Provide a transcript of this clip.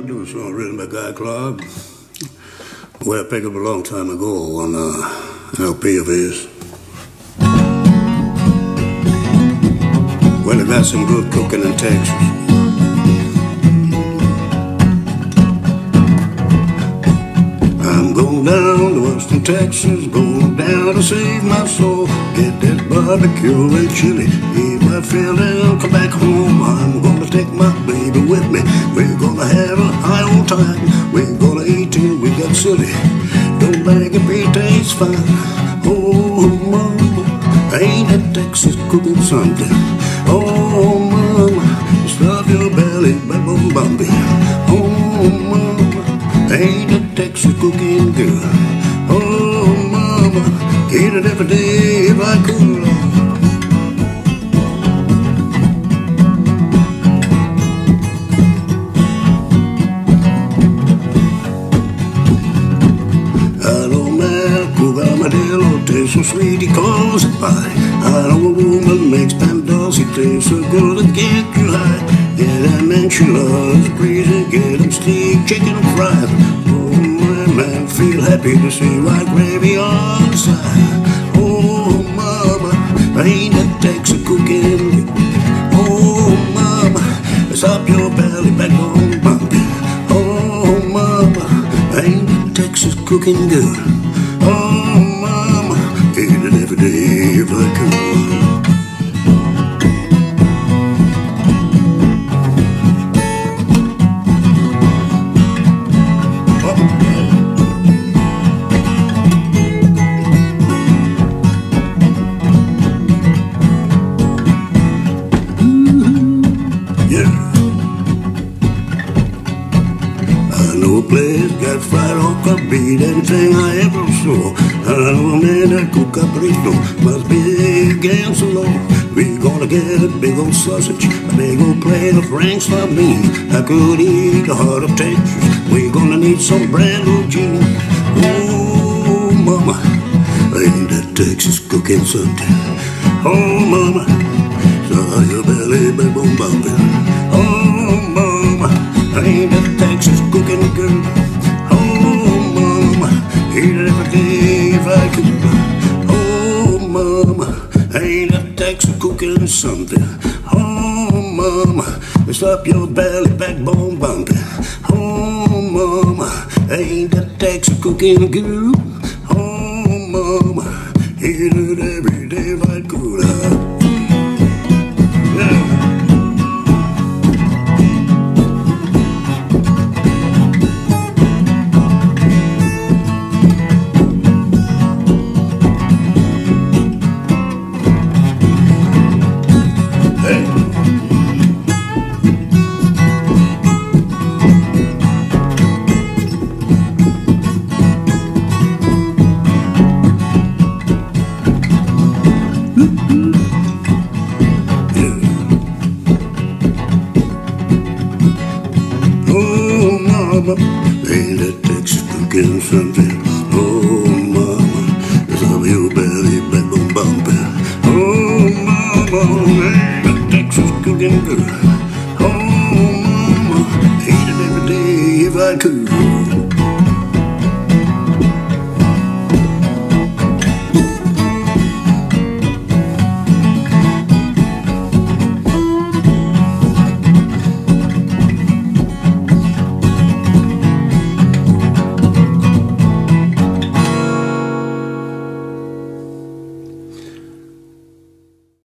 I do a song written by Guy Clark. Well, I picked up a long time ago on uh, LP of his. Well, I got some good cooking in Texas. I'm going down to Austin Texas, going down to save my soul. Get that barbecue and chili. If I feel down, come back home. I'm gonna take my baby with me. Time. We're gonna eat till we get silly. Don't bag and be taste fine. Oh, mama, ain't that Texas cooking something? Oh, mama, stuff your belly, back on bumpy. Oh, mama, ain't that Texas cooking good? Oh, mama, eat it every day calls it pie. I know a woman makes pan dulce tastes so good to get you high. Yeah, that man she loves breezy, get him steak, chicken and fries. Oh, my man, feel happy to see white gravy on the side. Oh, mama, ain't that Texas cooking? Oh, mama, stop your belly back bumpy. Oh, mama, ain't that Texas cooking good? Oh, day if place got fried okra, beat anything I ever saw. I know a man that cook cabrito, must be again so low. We gonna get a big old sausage, a big old plate of Frank's beans. I could eat a heart of Texas. We gonna need some brand new gin. Oh, mama, ain't that Texas cooking something? Oh, mama. I. Oh, mama, ain't that Texas cooking something? Oh, mama, stop your belly, backbone bumping. Oh, mama, ain't that Texas cooking good? Oh, mama, eat Oh, mama, ain't Texas cooking? Oh, your belly. Oh, mama, ain't that Texas? Oh, mama, eat it every day if I could.